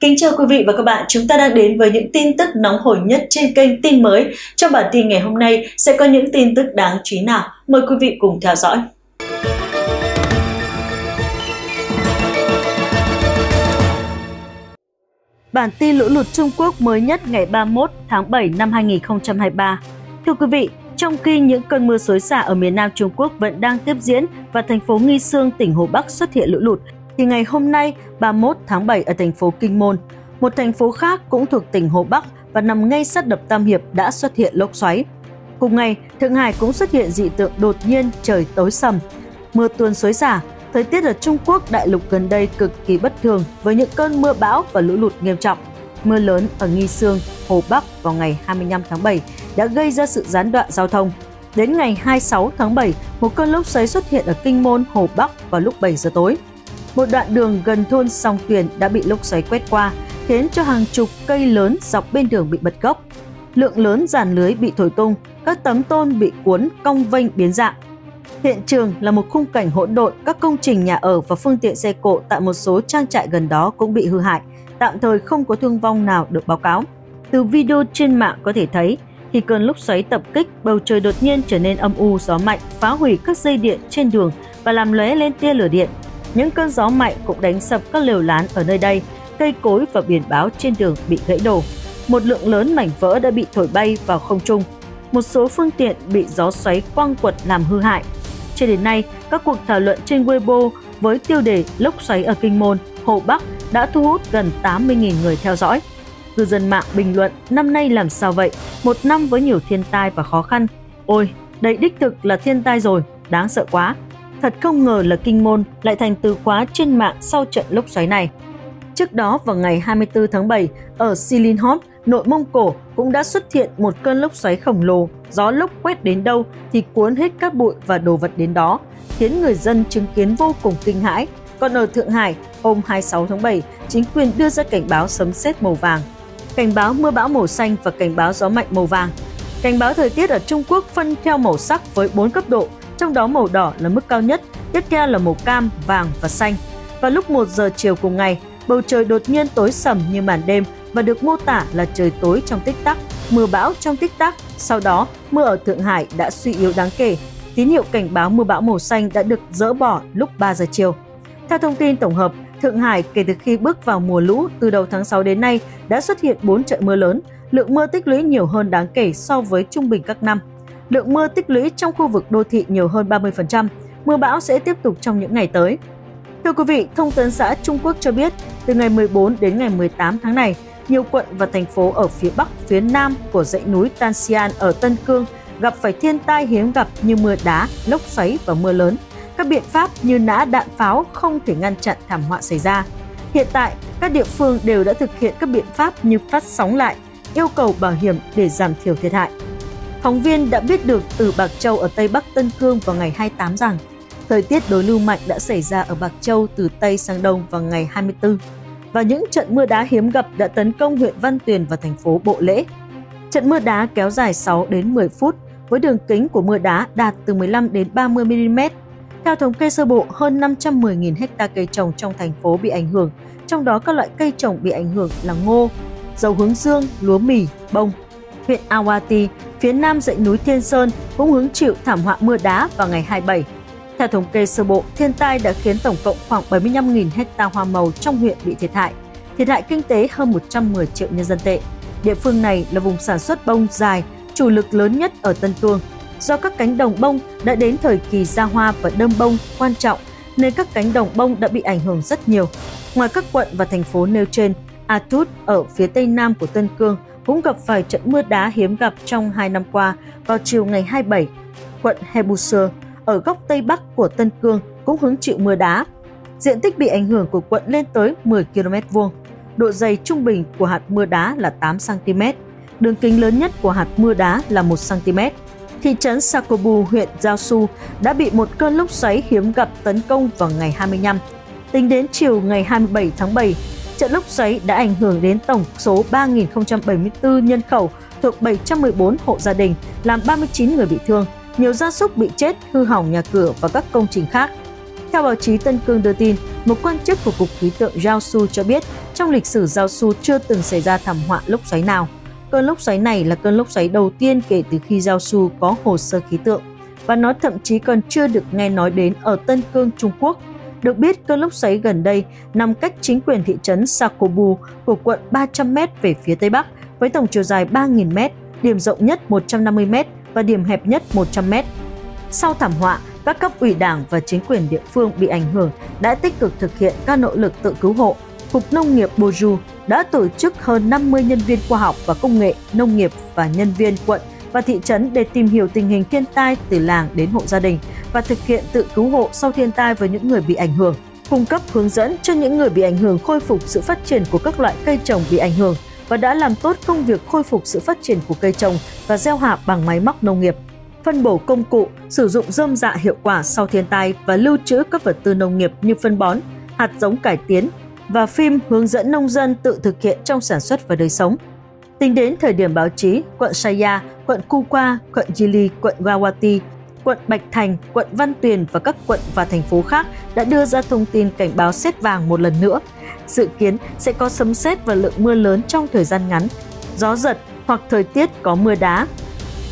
Kính chào quý vị và các bạn, chúng ta đang đến với những tin tức nóng hổi nhất trên kênh tin mới. Trong bản tin ngày hôm nay sẽ có những tin tức đáng chú ý nào. Mời quý vị cùng theo dõi. Bản tin lũ lụt Trung Quốc mới nhất ngày 31 tháng 7 năm 2023. Thưa quý vị, trong khi những cơn mưa xối xả ở miền Nam Trung Quốc vẫn đang tiếp diễn và thành phố Nghi Sương, tỉnh Hồ Bắc xuất hiện lũ lụt, thì ngày hôm nay 31 tháng 7 ở thành phố Kinh Môn, một thành phố khác cũng thuộc tỉnh Hồ Bắc và nằm ngay sát đập Tam Hiệp đã xuất hiện lốc xoáy. Cùng ngày, Thượng Hải cũng xuất hiện dị tượng đột nhiên trời tối sầm, mưa tuôn xối xả. Thời tiết ở Trung Quốc đại lục gần đây cực kỳ bất thường với những cơn mưa bão và lũ lụt nghiêm trọng. Mưa lớn ở Nghi Sương, Hồ Bắc vào ngày 25 tháng 7 đã gây ra sự gián đoạn giao thông. Đến ngày 26 tháng 7, một cơn lốc xoáy xuất hiện ở Kinh Môn, Hồ Bắc vào lúc 7 giờ tối. Một đoạn đường gần thôn Song Tuyền đã bị lốc xoáy quét qua, khiến cho hàng chục cây lớn dọc bên đường bị bật gốc. Lượng lớn giàn lưới bị thổi tung, các tấm tôn bị cuốn cong vênh biến dạng. Hiện trường là một khung cảnh hỗn độn, các công trình nhà ở và phương tiện xe cộ tại một số trang trại gần đó cũng bị hư hại, tạm thời không có thương vong nào được báo cáo. Từ video trên mạng có thể thấy, khi cơn lốc xoáy tập kích, bầu trời đột nhiên trở nên âm u gió mạnh, phá hủy các dây điện trên đường và làm lóe lên tia lửa điện. Những cơn gió mạnh cũng đánh sập các lều lán ở nơi đây, cây cối và biển báo trên đường bị gãy đổ. Một lượng lớn mảnh vỡ đã bị thổi bay vào không trung. Một số phương tiện bị gió xoáy quăng quật làm hư hại. Cho đến nay, các cuộc thảo luận trên Weibo với tiêu đề lốc xoáy ở Kinh Môn, Hồ Bắc đã thu hút gần 80.000 người theo dõi. Cư dân mạng bình luận năm nay làm sao vậy? Một năm với nhiều thiên tai và khó khăn. Ôi, đây đích thực là thiên tai rồi, đáng sợ quá. Thật không ngờ là kinh môn lại thành từ khóa trên mạng sau trận lốc xoáy này. Trước đó vào ngày 24 tháng 7, ở Silinhop, nội Mông Cổ cũng đã xuất hiện một cơn lốc xoáy khổng lồ. Gió lốc quét đến đâu thì cuốn hết các bụi và đồ vật đến đó, khiến người dân chứng kiến vô cùng kinh hãi. Còn ở Thượng Hải, hôm 26 tháng 7, chính quyền đưa ra cảnh báo sấm sét màu vàng cảnh báo mưa bão màu xanh và cảnh báo gió mạnh màu vàng. Cảnh báo thời tiết ở Trung Quốc phân theo màu sắc với 4 cấp độ, trong đó màu đỏ là mức cao nhất, tiếp theo là màu cam, vàng và xanh. Vào lúc 1 giờ chiều cùng ngày, bầu trời đột nhiên tối sầm như màn đêm và được mô tả là trời tối trong tích tắc, mưa bão trong tích tắc. Sau đó, mưa ở Thượng Hải đã suy yếu đáng kể. Tín hiệu cảnh báo mưa bão màu xanh đã được dỡ bỏ lúc 3 giờ chiều. Theo thông tin tổng hợp, Thượng Hải kể từ khi bước vào mùa lũ từ đầu tháng 6 đến nay đã xuất hiện 4 trận mưa lớn, lượng mưa tích lũy nhiều hơn đáng kể so với trung bình các năm. Lượng mưa tích lũy trong khu vực đô thị nhiều hơn 30%, mưa bão sẽ tiếp tục trong những ngày tới. Thưa quý vị, Thông tấn xã Trung Quốc cho biết, từ ngày 14 đến ngày 18 tháng này, nhiều quận và thành phố ở phía Bắc, phía Nam của dãy núi Tanxian ở Tân Cương gặp phải thiên tai hiếm gặp như mưa đá, lốc xoáy và mưa lớn – các biện pháp như nã đạn pháo không thể ngăn chặn thảm họa xảy ra. Hiện tại, các địa phương đều đã thực hiện các biện pháp như phát sóng lại, yêu cầu bảo hiểm để giảm thiểu thiệt hại. Phóng viên đã biết được từ Bạc Châu ở Tây Bắc Tân Cương vào ngày 28 rằng thời tiết đối lưu mạnh đã xảy ra ở Bạc Châu từ Tây sang Đông vào ngày 24 và những trận mưa đá hiếm gặp đã tấn công huyện Văn Tuyền và thành phố Bộ Lễ. Trận mưa đá kéo dài 6 đến 10 phút với đường kính của mưa đá đạt từ 15 đến 30 mm theo thống kê sơ bộ, hơn 510.000 hecta cây trồng trong thành phố bị ảnh hưởng, trong đó các loại cây trồng bị ảnh hưởng là ngô, dầu hướng dương, lúa mì, bông. Huyện Awati, phía nam dãy núi Thiên Sơn cũng hứng chịu thảm họa mưa đá vào ngày 27. Theo thống kê sơ bộ, thiên tai đã khiến tổng cộng khoảng 75.000 hecta hoa màu trong huyện bị thiệt hại, thiệt hại kinh tế hơn 110 triệu nhân dân tệ. Địa phương này là vùng sản xuất bông dài, chủ lực lớn nhất ở Tân Cương, do các cánh đồng bông đã đến thời kỳ ra hoa và đơm bông quan trọng nên các cánh đồng bông đã bị ảnh hưởng rất nhiều. Ngoài các quận và thành phố nêu trên, Atut ở phía tây nam của Tân Cương cũng gặp phải trận mưa đá hiếm gặp trong hai năm qua vào chiều ngày 27. Quận Hebusur ở góc tây bắc của Tân Cương cũng hứng chịu mưa đá. Diện tích bị ảnh hưởng của quận lên tới 10 km vuông. Độ dày trung bình của hạt mưa đá là 8 cm. Đường kính lớn nhất của hạt mưa đá là 1 cm thị trấn Sakobu, huyện Jiangsu đã bị một cơn lốc xoáy hiếm gặp tấn công vào ngày 25. Tính đến chiều ngày 27 tháng 7, trận lốc xoáy đã ảnh hưởng đến tổng số 3.074 nhân khẩu thuộc 714 hộ gia đình, làm 39 người bị thương, nhiều gia súc bị chết, hư hỏng nhà cửa và các công trình khác. Theo báo chí Tân Cương đưa tin, một quan chức của Cục Khí tượng Giao Su cho biết trong lịch sử Giao Su chưa từng xảy ra thảm họa lốc xoáy nào. Cơn lốc xoáy này là cơn lốc xoáy đầu tiên kể từ khi Giao Su có hồ sơ khí tượng và nó thậm chí còn chưa được nghe nói đến ở Tân Cương, Trung Quốc. Được biết, cơn lốc xoáy gần đây nằm cách chính quyền thị trấn Sakobu của quận 300m về phía Tây Bắc với tổng chiều dài 3.000m, điểm rộng nhất 150m và điểm hẹp nhất 100m. Sau thảm họa, các cấp ủy đảng và chính quyền địa phương bị ảnh hưởng đã tích cực thực hiện các nỗ lực tự cứu hộ. Cục Nông nghiệp Boju đã tổ chức hơn 50 nhân viên khoa học và công nghệ, nông nghiệp và nhân viên quận và thị trấn để tìm hiểu tình hình thiên tai từ làng đến hộ gia đình và thực hiện tự cứu hộ sau thiên tai với những người bị ảnh hưởng, cung cấp hướng dẫn cho những người bị ảnh hưởng khôi phục sự phát triển của các loại cây trồng bị ảnh hưởng và đã làm tốt công việc khôi phục sự phát triển của cây trồng và gieo hạt bằng máy móc nông nghiệp phân bổ công cụ, sử dụng dơm dạ hiệu quả sau thiên tai và lưu trữ các vật tư nông nghiệp như phân bón, hạt giống cải tiến và phim hướng dẫn nông dân tự thực hiện trong sản xuất và đời sống. Tính đến thời điểm báo chí, quận Saya, quận Kuka, quận Jili, quận Wawati, quận Bạch Thành, quận Văn Tuyền và các quận và thành phố khác đã đưa ra thông tin cảnh báo xét vàng một lần nữa. Dự kiến sẽ có sấm sét và lượng mưa lớn trong thời gian ngắn, gió giật hoặc thời tiết có mưa đá,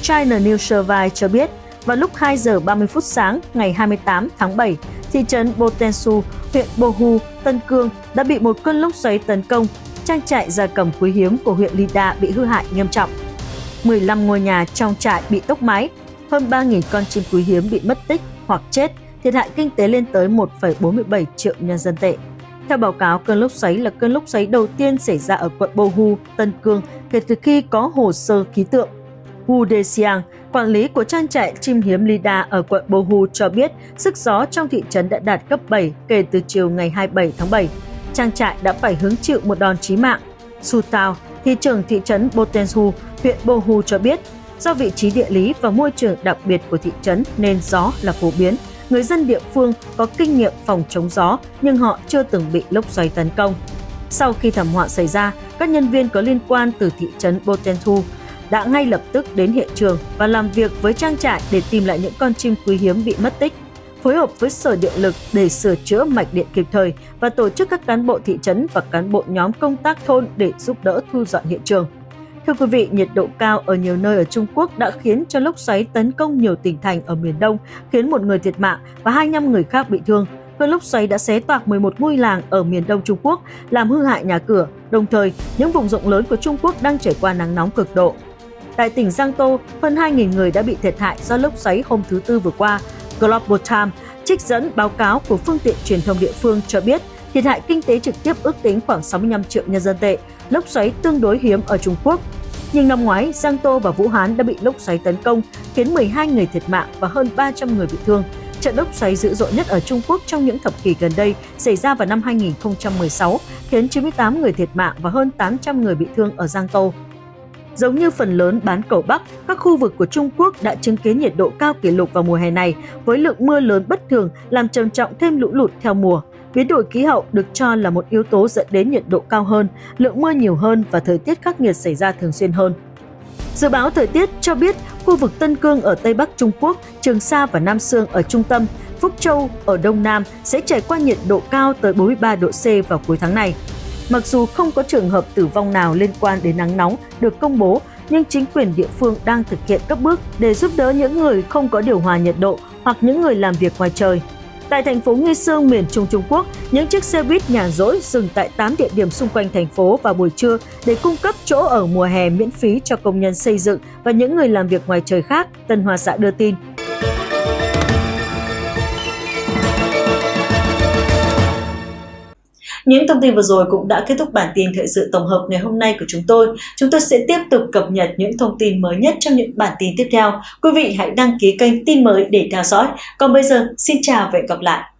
China News Survey cho biết, vào lúc 2 giờ 30 phút sáng ngày 28 tháng 7, thị trấn Botensu, huyện Bohu, Tân Cương đã bị một cơn lốc xoáy tấn công. Trang trại gia cầm quý hiếm của huyện Lida bị hư hại nghiêm trọng. 15 ngôi nhà trong trại bị tốc mái, hơn 3.000 con chim quý hiếm bị mất tích hoặc chết, thiệt hại kinh tế lên tới 1,47 triệu nhân dân tệ. Theo báo cáo, cơn lốc xoáy là cơn lốc xoáy đầu tiên xảy ra ở quận Bohu, Tân Cương kể từ khi có hồ sơ khí tượng Wu Dexiang, quản lý của trang trại chim hiếm Lida ở quận Bohu cho biết sức gió trong thị trấn đã đạt cấp 7 kể từ chiều ngày 27 tháng 7. Trang trại đã phải hứng chịu một đòn chí mạng. Su Tao, thị trưởng thị trấn Botensu, huyện Bohu cho biết, do vị trí địa lý và môi trường đặc biệt của thị trấn nên gió là phổ biến. Người dân địa phương có kinh nghiệm phòng chống gió nhưng họ chưa từng bị lốc xoáy tấn công. Sau khi thảm họa xảy ra, các nhân viên có liên quan từ thị trấn Botensu đã ngay lập tức đến hiện trường và làm việc với trang trại để tìm lại những con chim quý hiếm bị mất tích, phối hợp với Sở Điện lực để sửa chữa mạch điện kịp thời và tổ chức các cán bộ thị trấn và cán bộ nhóm công tác thôn để giúp đỡ thu dọn hiện trường. Thưa quý vị, nhiệt độ cao ở nhiều nơi ở Trung Quốc đã khiến cho lốc xoáy tấn công nhiều tỉnh thành ở miền Đông, khiến một người thiệt mạng và 25 người khác bị thương. Cơn lốc xoáy đã xé toạc 11 ngôi làng ở miền Đông Trung Quốc, làm hư hại nhà cửa. Đồng thời, những vùng rộng lớn của Trung Quốc đang trải qua nắng nóng cực độ. Tại tỉnh Giang Tô, hơn 2.000 người đã bị thiệt hại do lốc xoáy hôm thứ Tư vừa qua. Global Times trích dẫn báo cáo của phương tiện truyền thông địa phương cho biết thiệt hại kinh tế trực tiếp ước tính khoảng 65 triệu nhân dân tệ, lốc xoáy tương đối hiếm ở Trung Quốc. Nhưng năm ngoái, Giang Tô và Vũ Hán đã bị lốc xoáy tấn công, khiến 12 người thiệt mạng và hơn 300 người bị thương. Trận lốc xoáy dữ dội nhất ở Trung Quốc trong những thập kỷ gần đây xảy ra vào năm 2016, khiến 98 người thiệt mạng và hơn 800 người bị thương ở Giang Tô. Giống như phần lớn bán cầu Bắc, các khu vực của Trung Quốc đã chứng kiến nhiệt độ cao kỷ lục vào mùa hè này với lượng mưa lớn bất thường làm trầm trọng thêm lũ lụt theo mùa. Biến đổi khí hậu được cho là một yếu tố dẫn đến nhiệt độ cao hơn, lượng mưa nhiều hơn và thời tiết khắc nghiệt xảy ra thường xuyên hơn. Dự báo thời tiết cho biết khu vực Tân Cương ở Tây Bắc Trung Quốc, Trường Sa và Nam Sương ở trung tâm, Phúc Châu ở Đông Nam sẽ trải qua nhiệt độ cao tới 43 độ C vào cuối tháng này. Mặc dù không có trường hợp tử vong nào liên quan đến nắng nóng được công bố, nhưng chính quyền địa phương đang thực hiện các bước để giúp đỡ những người không có điều hòa nhiệt độ hoặc những người làm việc ngoài trời. Tại thành phố Nghi Sương, miền Trung Trung Quốc, những chiếc xe buýt nhàn rỗi dừng tại 8 địa điểm xung quanh thành phố vào buổi trưa để cung cấp chỗ ở mùa hè miễn phí cho công nhân xây dựng và những người làm việc ngoài trời khác, Tân Hoa Xã đưa tin. Những thông tin vừa rồi cũng đã kết thúc bản tin thời sự tổng hợp ngày hôm nay của chúng tôi. Chúng tôi sẽ tiếp tục cập nhật những thông tin mới nhất trong những bản tin tiếp theo. Quý vị hãy đăng ký kênh tin mới để theo dõi. Còn bây giờ, xin chào và hẹn gặp lại.